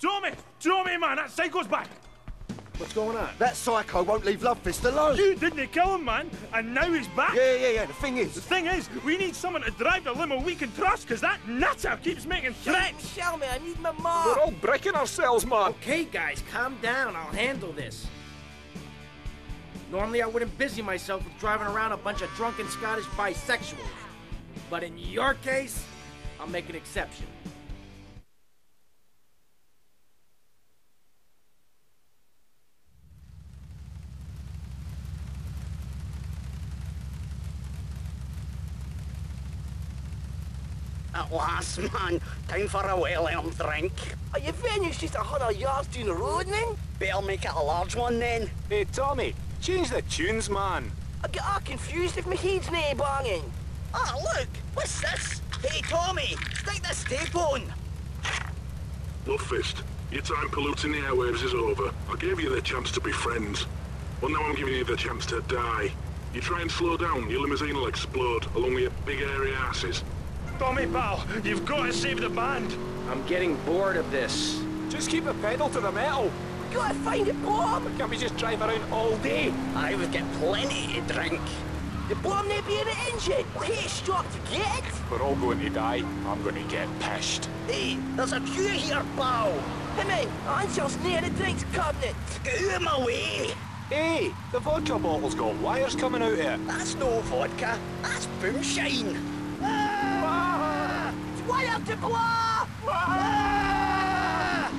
Tommy! Tommy, man, that psycho's back! What's going on? That psycho won't leave Love Fist alone. You didn't kill him, man, and now he's back! Yeah, yeah, yeah. The thing is... The thing is, we need someone to drive the limo we can trust, because that nutter keeps making threats! Show me, I need my mom. We're all breaking ourselves, man. Okay, guys, calm down. I'll handle this. Normally, I wouldn't busy myself with driving around a bunch of drunken Scottish bisexuals. But in your case, I'll make an exception. At last, man. Time for a well-earned drink. Are you finished just a hundred yards down the road, man? Better make it a large one then. Hey, Tommy, change the tunes, man. I get all confused if my head's nae banging. Ah, look! What's this? Hey, Tommy, stick this tape on. Love Fist, your time polluting the airwaves is over. I gave you the chance to be friends. Well, now I'm giving you the chance to die. You try and slow down, your limousine will explode, along with your big airy asses. Tommy, pal, you've got to save the band! I'm getting bored of this. Just keep the pedal to the metal. Gotta find a bomb! Can't we just drive around all day? I would get plenty to drink. The bomb may be in the engine. Okay, stop to get it. We're all going to die. I'm going to get pissed. Hey, there's a queue here, pal. Hey man, Ansel's near the drinks cabinet. Get out of my way. Hey, the vodka bottle's got wires coming out here. That's no vodka. That's boomshine. Ah! Wire to blow! Ah!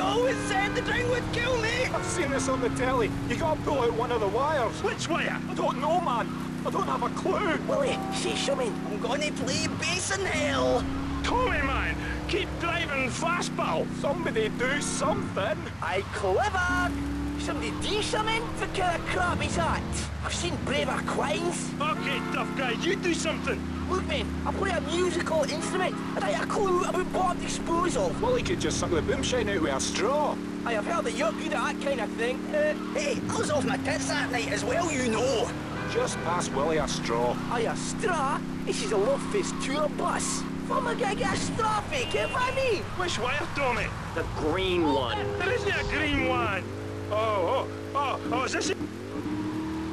Always said the drink would kill me. I've seen this on the telly. You gotta pull out one of the wires. Which wire? I don't know, man. I don't have a clue. Willie, say something. I'm gonna play bass in hell. Tommy, man, driving! Somebody do something. I clever. Somebody do something for kind of crap is that? I've seen braver quines. Okay, tough guy, you do something! Look, man, I play a musical instrument and I have a clue about bomb disposal. Well, he could just suck the boomshine out with a straw. I have heard that you're good at that kind of thing. Uh, Hey, I was off my tits that night as well, you know. Just pass Willie a straw. I a straw? This is a love fist tour bus. From a gig a straw fake, if I mean. Which wire, Tommy? The green one. There isn't a green one! Oh, oh, oh, oh, is this a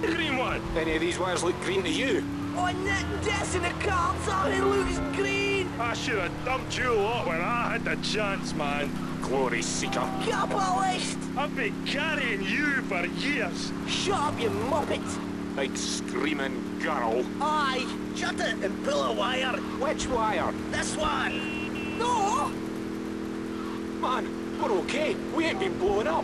green one? Any of these wires look green to you? Oh, net that's in the cards, all it looks green. I should have dumped you lot when I had the chance, man. Glory seeker. Capitalist. I've been carrying you for years. Shut up, you muppet. Big screaming girl. Aye. Shut it and pull a wire. Which wire? This one. No. Man, we're okay. We ain't been blown up.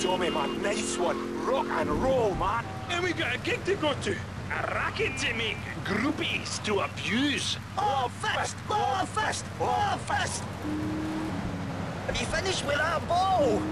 Tommy, man, nice one. Rock and roll, man. And we got a gig to go to. A racket to make. Groupies to abuse. Oh, fist! Oh, fist! Oh, fist! Have you finished with that ball?